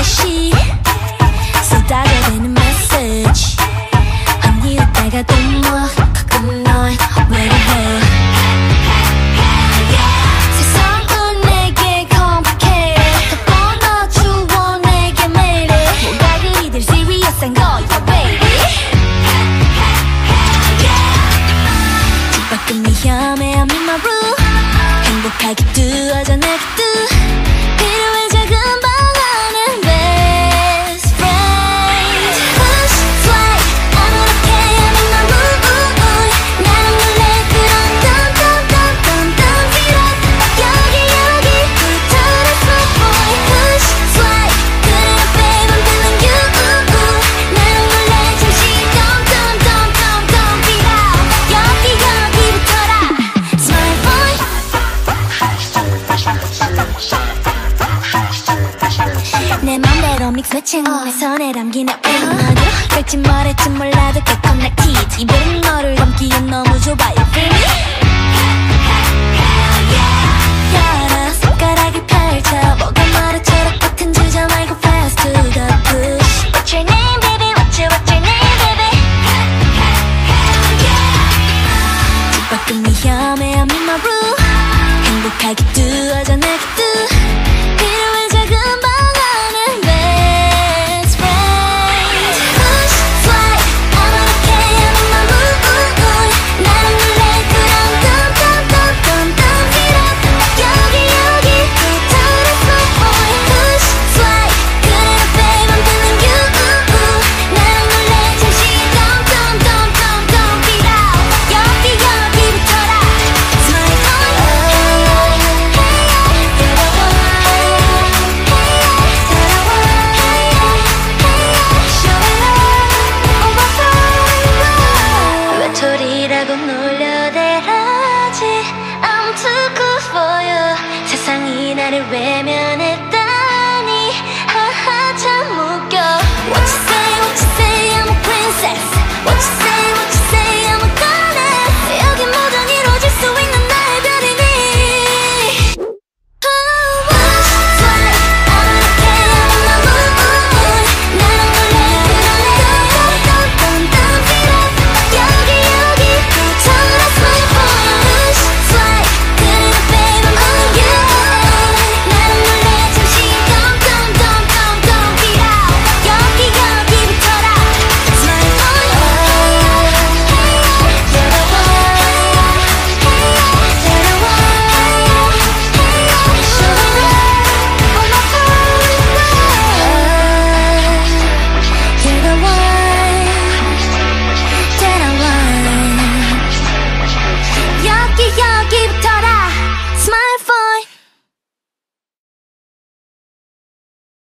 다시 쏟아져대는 메시지 언니 내가 또뭐 가끔 널 외로워 세상은 내게 complicated 더 뻔어주워 내게 매일에 뭐가 그리들 serious한 거야 baby 집밖은 위험해 I'm in my room 행복하게 두어져 내게 두 믹스 매칭 내 손에 담긴 내 웨이너도 될지 말할지 몰라도 내 티즈 이별은 너를 담기엔 너무 좁아 You feel me? 열어 손가락을 펼쳐 뭐가 말해 초록 버튼 주저 말고 fast to the push What's your name baby what's your what's your name baby 집 밖은 위험해 I'm in my room 행복하게 두어져 내게 두 외톨이라고 놀려대라지 I'm too good for you 세상이 나를 외면했다니 하하 참 웃겨 What you say what you say I'm a princess What you say